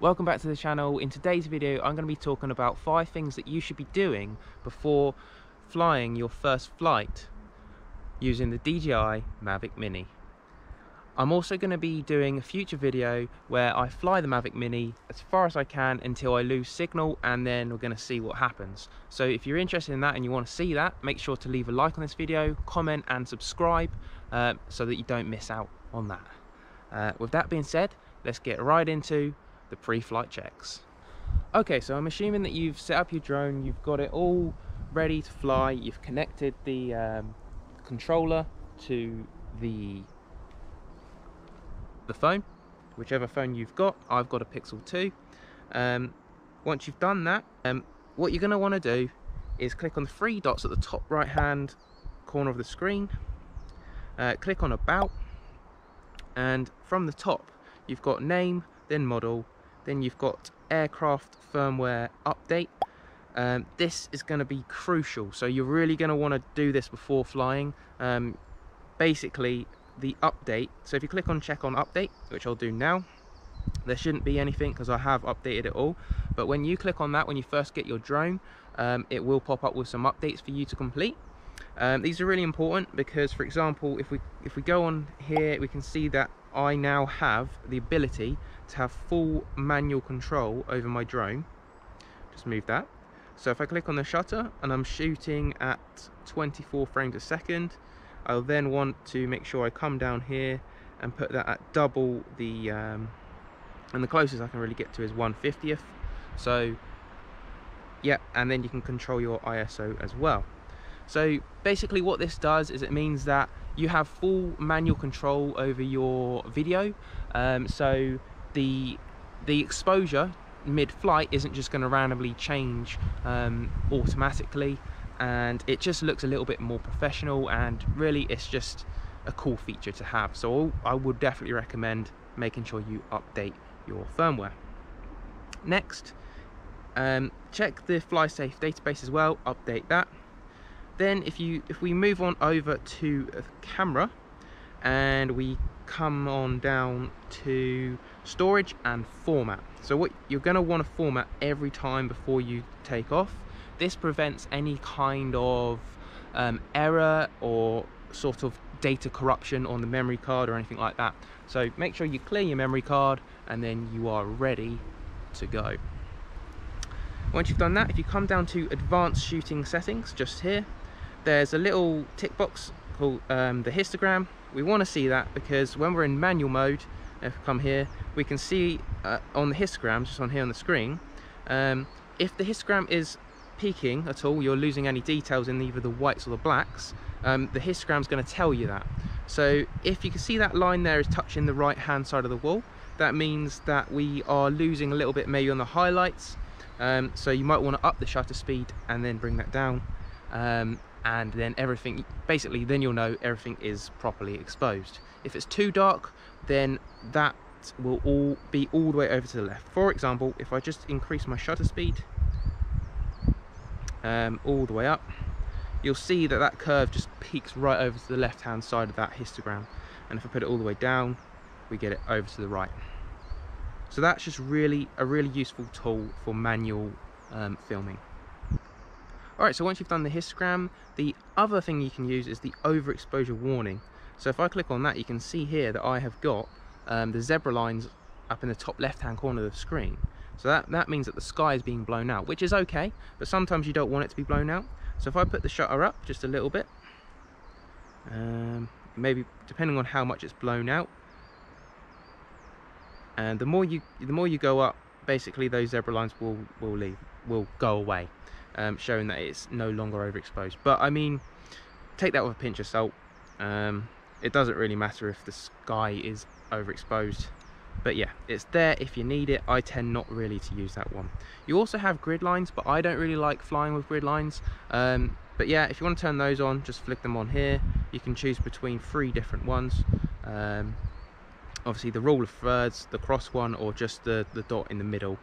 Welcome back to the channel. In today's video I'm going to be talking about five things that you should be doing before flying your first flight using the DJI Mavic Mini. I'm also going to be doing a future video where I fly the Mavic Mini as far as I can until I lose signal and then we're going to see what happens. So if you're interested in that and you want to see that, make sure to leave a like on this video, comment and subscribe uh, so that you don't miss out on that. Uh, with that being said, let's get right into the pre-flight checks. Okay, so I'm assuming that you've set up your drone, you've got it all ready to fly, you've connected the um, controller to the the phone, whichever phone you've got. I've got a Pixel 2. Um, once you've done that, um, what you're going to want to do is click on the three dots at the top right hand corner of the screen, uh, click on About, and from the top you've got name, then model, then you've got aircraft firmware update. Um, this is going to be crucial, so you're really going to want to do this before flying. Um, basically, the update, so if you click on check on update, which I'll do now, there shouldn't be anything because I have updated it all. But when you click on that, when you first get your drone, um, it will pop up with some updates for you to complete. Um, these are really important because, for example, if we if we go on here, we can see that I now have the ability to have full manual control over my drone. Just move that. So if I click on the shutter and I'm shooting at 24 frames a second, I'll then want to make sure I come down here and put that at double the, um, and the closest I can really get to is 150th. So yeah, and then you can control your ISO as well. So basically what this does is it means that you have full manual control over your video. Um, so the, the exposure mid-flight isn't just going to randomly change um, automatically and it just looks a little bit more professional and really it's just a cool feature to have. So I would definitely recommend making sure you update your firmware. Next, um, check the FlySafe database as well, update that then if you if we move on over to the camera and we come on down to storage and format. So what you're going to want to format every time before you take off. This prevents any kind of um, error or sort of data corruption on the memory card or anything like that. So make sure you clear your memory card and then you are ready to go. Once you've done that if you come down to advanced shooting settings just here there's a little tick box called um, the histogram. We want to see that because when we're in manual mode, if we come here, we can see uh, on the histogram, just on here on the screen, um, if the histogram is peaking at all, you're losing any details in either the whites or the blacks, um, the histogram is going to tell you that. So if you can see that line there is touching the right hand side of the wall, that means that we are losing a little bit maybe on the highlights. Um, so you might want to up the shutter speed and then bring that down. Um, and then everything basically then you'll know everything is properly exposed. If it's too dark then that will all be all the way over to the left. For example if I just increase my shutter speed um, all the way up you'll see that that curve just peaks right over to the left hand side of that histogram. And if I put it all the way down we get it over to the right. So that's just really a really useful tool for manual um, filming Alright, so once you've done the histogram, the other thing you can use is the overexposure warning. So if I click on that, you can see here that I have got um, the zebra lines up in the top left-hand corner of the screen. So that, that means that the sky is being blown out, which is okay, but sometimes you don't want it to be blown out. So if I put the shutter up just a little bit, um, maybe depending on how much it's blown out, and the more you the more you go up, basically those zebra lines will will leave will go away um, showing that it's no longer overexposed. But I mean, take that with a pinch of salt. Um, it doesn't really matter if the sky is overexposed. But yeah, it's there if you need it. I tend not really to use that one. You also have grid lines, but I don't really like flying with grid lines. Um, but yeah, if you want to turn those on, just flick them on here. You can choose between three different ones. Um, obviously the rule of thirds, the cross one, or just the, the dot in the middle.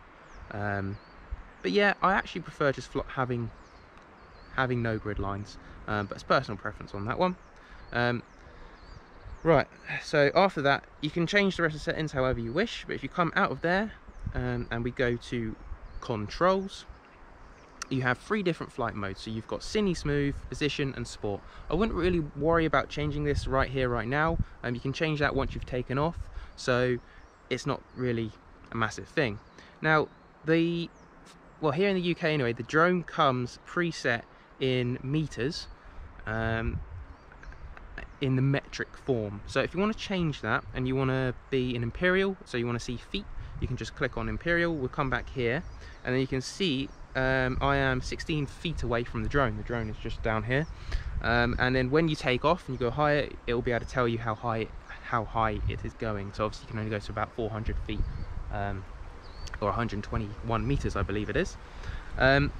Um, but yeah, I actually prefer just having having no grid lines, um, but it's personal preference on that one. Um, right, so after that, you can change the rest of the settings however you wish, but if you come out of there um, and we go to controls, you have three different flight modes. So you've got Cine Smooth, Position and Sport. I wouldn't really worry about changing this right here, right now. Um, you can change that once you've taken off. So it's not really a massive thing. Now, the, well here in the UK anyway, the drone comes preset in meters. Um, in the metric form. So if you want to change that and you want to be in Imperial, so you want to see feet, you can just click on Imperial, we'll come back here, and then you can see um, I am 16 feet away from the drone. The drone is just down here. Um, and then when you take off and you go higher, it will be able to tell you how high how high it is going. So obviously you can only go to about 400 feet um, or 121 meters, I believe it is. Um,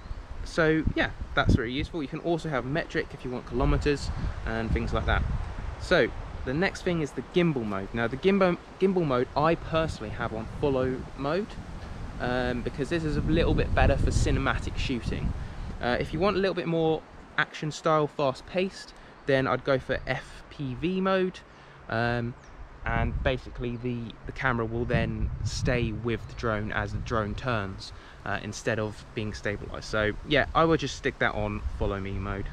so yeah, that's very useful. You can also have metric if you want kilometers and things like that. So the next thing is the gimbal mode. Now the gimbal, gimbal mode I personally have on follow mode um, because this is a little bit better for cinematic shooting. Uh, if you want a little bit more action style, fast paced, then I'd go for FPV mode. Um, and basically the, the camera will then stay with the drone as the drone turns uh, instead of being stabilized. So yeah, I would just stick that on follow me mode.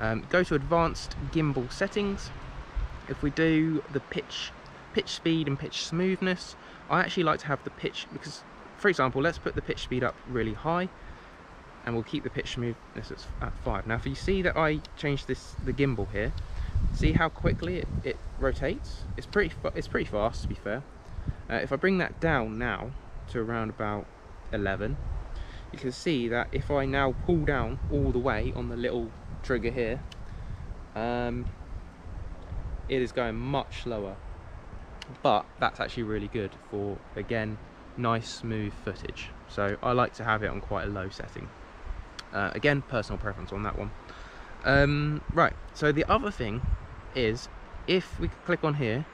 Um, go to advanced gimbal settings. If we do the pitch, pitch speed and pitch smoothness, I actually like to have the pitch because for example, let's put the pitch speed up really high and we'll keep the pitch smoothness at 5. Now if you see that I changed this the gimbal here, see how quickly it, it rotates? It's pretty it's pretty fast to be fair. Uh, if I bring that down now to around about 11, you can see that if I now pull down all the way on the little trigger here, um, it is going much slower. But that's actually really good for, again, nice smooth footage so I like to have it on quite a low setting uh, again personal preference on that one um, right so the other thing is if we click on here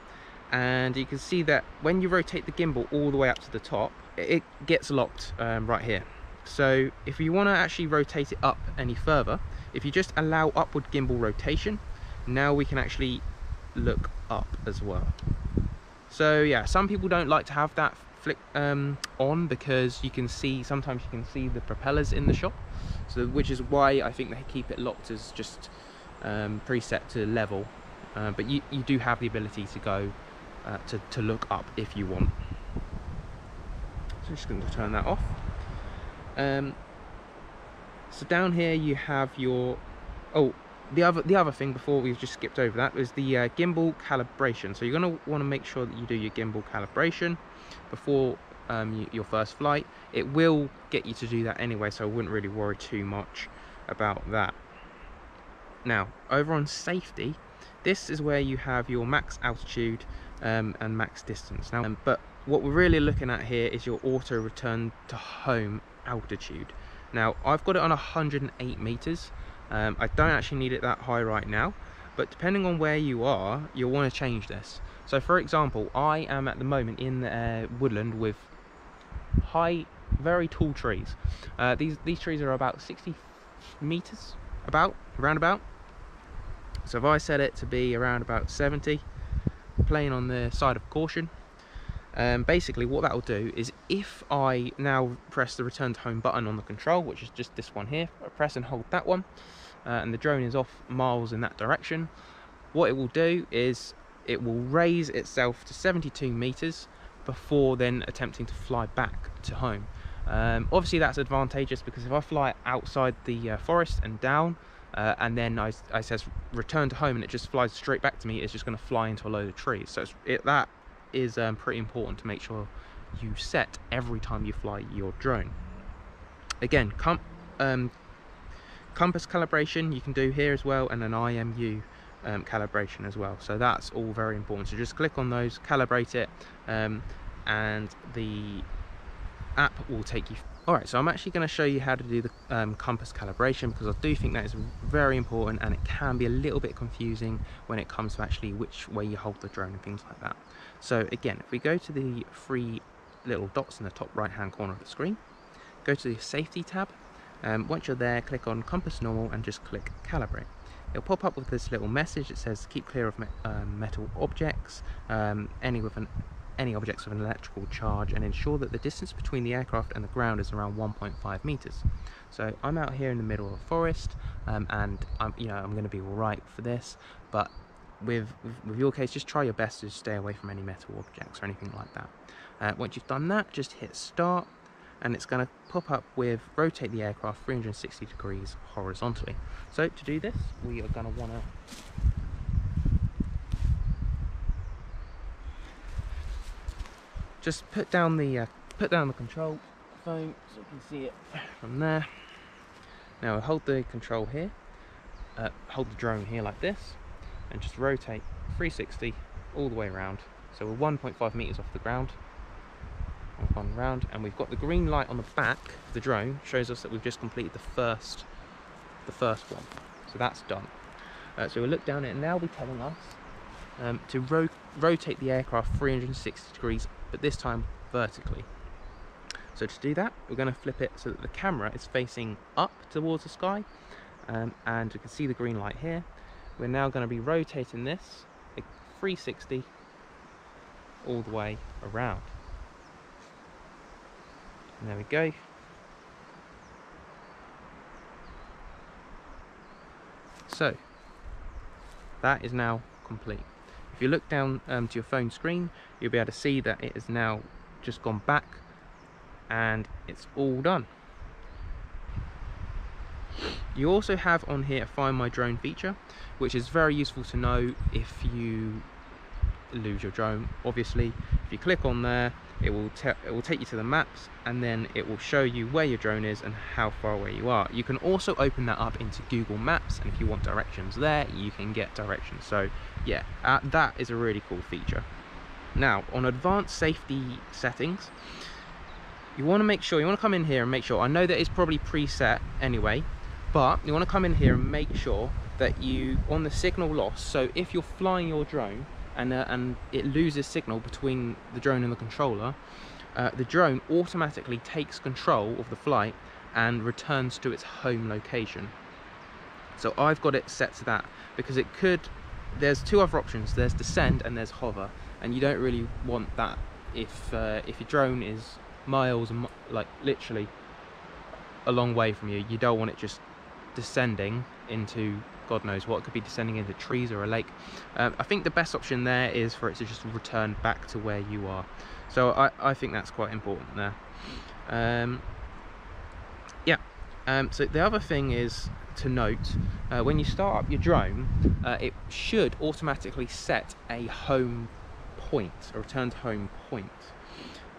and you can see that when you rotate the gimbal all the way up to the top it gets locked um, right here. So if you want to actually rotate it up any further if you just allow upward gimbal rotation now we can actually look up as well. So yeah some people don't like to have that flick um, on because you can see sometimes you can see the propellers in the shot so which is why I think they keep it locked as just um, preset to level. Uh, but you, you do have the ability to go uh, to, to look up if you want. So I'm just going to turn that off. Um, so down here you have your oh the other the other thing before we've just skipped over that was the uh, gimbal calibration. So you're going to want to make sure that you do your gimbal calibration before um, your first flight. It will get you to do that anyway so I wouldn't really worry too much about that. Now over on safety this is where you have your max altitude um, and max distance. Now um, but what we're really looking at here is your auto return to home altitude. Now I've got it on 108 meters. Um, I don't actually need it that high right now but depending on where you are you'll want to change this. So for example I am at the moment in uh, woodland with high very tall trees. Uh, these these trees are about 60 meters about around about so if I set it to be around about 70 playing on the side of caution um, basically what that will do is if I now press the return to home button on the control which is just this one here I press and hold that one uh, and the drone is off miles in that direction what it will do is it will raise itself to 72 meters before then attempting to fly back to home. Um, obviously that's advantageous because if I fly outside the uh, forest and down uh, and then I, I says return to home and it just flies straight back to me it's just going to fly into a load of trees. So it, that is um, pretty important to make sure you set every time you fly your drone. Again com um, compass calibration you can do here as well and an IMU um, calibration as well so that's all very important so just click on those calibrate it um, and the app will take you Alright, so I'm actually going to show you how to do the um, compass calibration because I do think that is very important and it can be a little bit confusing when it comes to actually which way you hold the drone and things like that. So again, if we go to the three little dots in the top right hand corner of the screen, go to the safety tab, um, once you're there click on compass normal and just click calibrate. It'll pop up with this little message that says keep clear of me um, metal objects, um, any with an any objects with an electrical charge and ensure that the distance between the aircraft and the ground is around 1.5 meters. So I'm out here in the middle of a forest, um, and I'm, you know, I'm going to be all right for this. But with, with, your case, just try your best to stay away from any metal objects or anything like that. Uh, once you've done that, just hit start, and it's going to pop up with rotate the aircraft 360 degrees horizontally. So to do this, we are going to want to just put down the uh, put down the control phone so you can see it from there. Now hold the control here, uh, hold the drone here like this, and just rotate 360 all the way around. So we're 1.5 meters off the ground. One round, and we've got the green light on the back of the drone shows us that we've just completed the first, the first one. So that's done. Uh, so we'll look down at it and now be telling us um, to ro rotate the aircraft 360 degrees, but this time vertically. So to do that, we're going to flip it so that the camera is facing up towards the sky, um, and you can see the green light here. We're now going to be rotating this 360 all the way around. There we go. So, that is now complete. If you look down um, to your phone screen, you'll be able to see that it has now just gone back and it's all done. You also have on here a find my drone feature, which is very useful to know if you lose your drone. Obviously, if you click on there, it will it will take you to the maps and then it will show you where your drone is and how far away you are. You can also open that up into Google Maps and if you want directions there, you can get directions. So yeah, uh, that is a really cool feature. Now, on advanced safety settings, you want to make sure, you want to come in here and make sure, I know that it's probably preset anyway, but you want to come in here and make sure that you, on the signal loss, so if you're flying your drone and, uh, and it loses signal between the drone and the controller, uh, the drone automatically takes control of the flight and returns to its home location. So I've got it set to that because it could, there's two other options, there's descend and there's hover and you don't really want that if, uh, if your drone is miles, like literally a long way from you, you don't want it just descending into God knows what. It could be descending into trees or a lake. Um, I think the best option there is for it to just return back to where you are. So I, I think that's quite important there. Um, yeah, um, so the other thing is to note, uh, when you start up your drone, uh, it should automatically set a home point, a return to home point.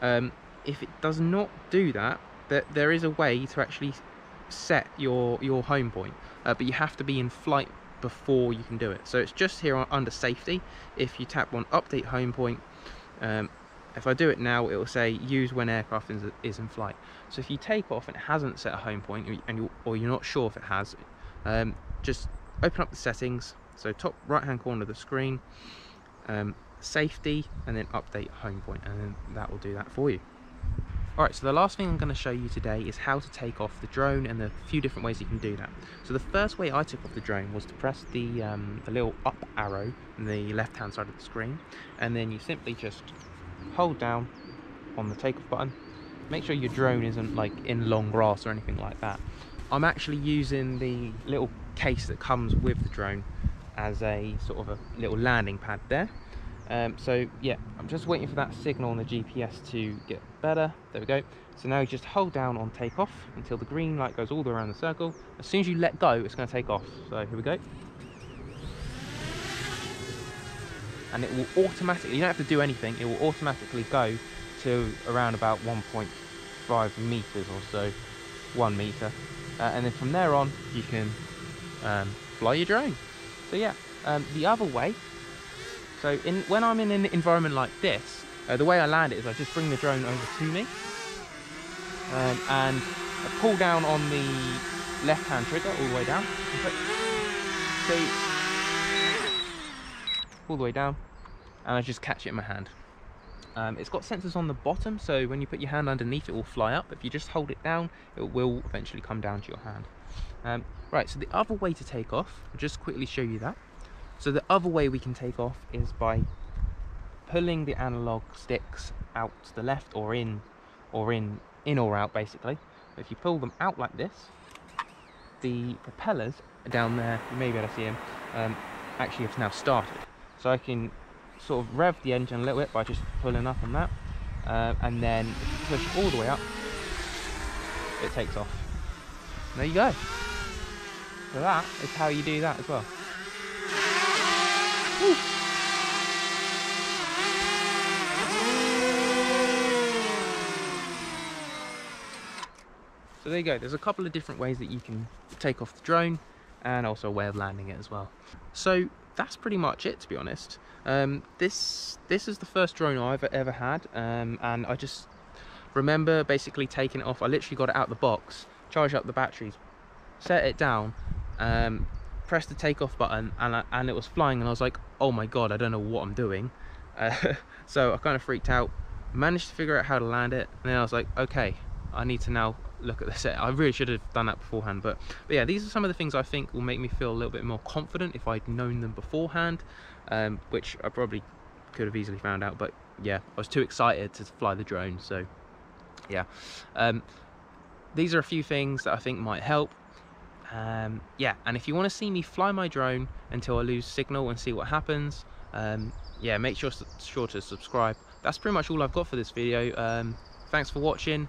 Um, if it does not do that, that there is a way to actually set your your home point uh, but you have to be in flight before you can do it. So it's just here under safety. If you tap on update home point um, if I do it now it will say use when aircraft is, is in flight. So if you take off and it hasn't set a home point and you, or you're not sure if it has um, just open up the settings. So top right hand corner of the screen um, safety and then update home point and then that will do that for you Alright, so the last thing I'm going to show you today is how to take off the drone and the few different ways you can do that. So the first way I took off the drone was to press the, um, the little up arrow on the left hand side of the screen and then you simply just hold down on the takeoff button. Make sure your drone isn't like in long grass or anything like that. I'm actually using the little case that comes with the drone as a sort of a little landing pad there um, so yeah, I'm just waiting for that signal on the GPS to get better. There we go. So now you just hold down on takeoff until the green light goes all the way around the circle. As soon as you let go, it's going to take off. So here we go. And it will automatically, you don't have to do anything, it will automatically go to around about 1.5 meters or so, one meter. Uh, and then from there on, you can um, fly your drone. So yeah, um, the other way so in, when I'm in an environment like this, uh, the way I land it is I just bring the drone over to me um, and I pull down on the left hand trigger all the way down. So all the way down and I just catch it in my hand. Um, it's got sensors on the bottom so when you put your hand underneath it will fly up. If you just hold it down it will eventually come down to your hand. Um, right so the other way to take off, I'll just quickly show you that. So the other way we can take off is by pulling the analog sticks out to the left or in or in in or out basically. If you pull them out like this the propellers down there you may be able to see them um, actually have now started. So I can sort of rev the engine a little bit by just pulling up on that uh, and then if you push all the way up it takes off. There you go. So that is how you do that as well. Woo. So there you go, there's a couple of different ways that you can take off the drone and also a way of landing it as well. So that's pretty much it to be honest. Um, this this is the first drone I've ever had um, and I just remember basically taking it off. I literally got it out the box, charged up the batteries, set it down, um, pressed the takeoff button and, I, and it was flying and I was like, oh my god, I don't know what I'm doing. Uh, so I kind of freaked out, managed to figure out how to land it and then I was like, okay, I need to now look at the set. I really should have done that beforehand, but, but yeah, these are some of the things I think will make me feel a little bit more confident if I'd known them beforehand, um, which I probably could have easily found out, but yeah, I was too excited to fly the drone, so yeah. Um, these are a few things that I think might help. Um, yeah, and if you want to see me fly my drone until I lose signal and see what happens, um, yeah, make sure, sure to subscribe. That's pretty much all I've got for this video. Um, thanks for watching